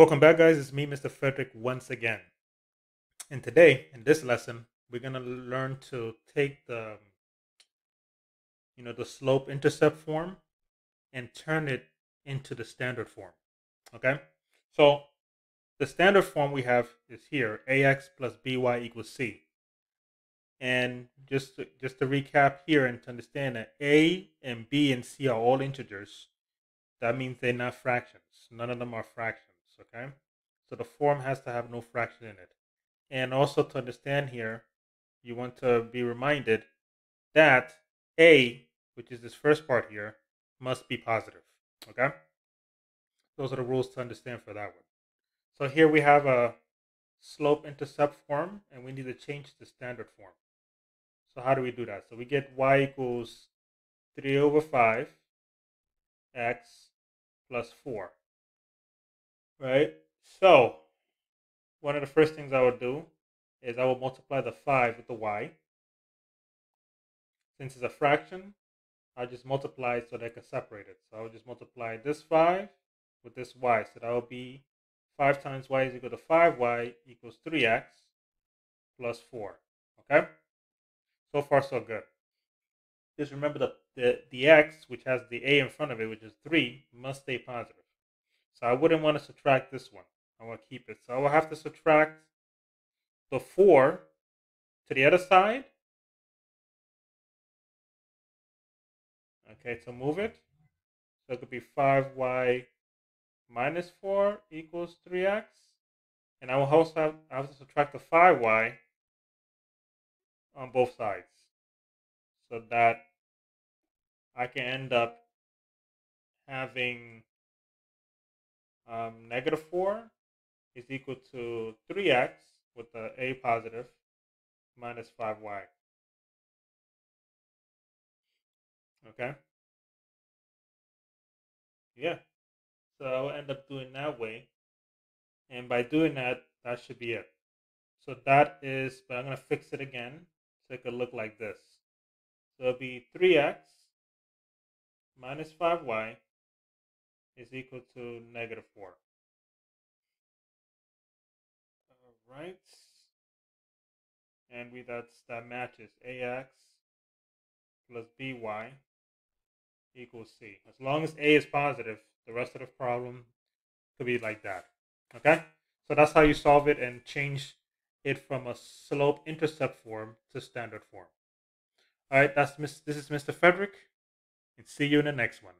Welcome back, guys. It's me, Mr. Frederick, once again. And today, in this lesson, we're gonna learn to take the, you know, the slope-intercept form and turn it into the standard form. Okay. So the standard form we have is here: ax plus by equals c. And just to, just to recap here and to understand that a and b and c are all integers, that means they're not fractions. None of them are fractions. Okay, so the form has to have no fraction in it. And also to understand here, you want to be reminded that a, which is this first part here, must be positive. Okay, those are the rules to understand for that one. So here we have a slope intercept form, and we need to change the standard form. So how do we do that? So we get y equals 3 over 5 x plus 4. Right? So one of the first things I would do is I will multiply the 5 with the y. Since it's a fraction, I'll just multiply it so they can separate it. So I'll just multiply this 5 with this y. So that will be 5 times y is equal to 5y equals 3x plus 4. Okay? So far, so good. Just remember that the, the x, which has the a in front of it, which is 3, must stay positive. So I wouldn't want to subtract this one. I want to keep it. So I will have to subtract the 4 to the other side. Okay, to move it. So it could be 5y minus 4 equals 3x. And I will also have, I have to subtract the 5y on both sides. So that I can end up having um, negative 4 is equal to 3x with the a positive minus 5y. Okay? Yeah. So I'll end up doing that way. And by doing that, that should be it. So that is, but I'm going to fix it again so it could look like this. So it'll be 3x minus 5y is equal to negative 4. All right. And we that's that matches ax plus by equals c. As long as a is positive, the rest of the problem could be like that. Okay? So that's how you solve it and change it from a slope intercept form to standard form. All right, that's Miss, this is Mr. Frederick, and see you in the next one.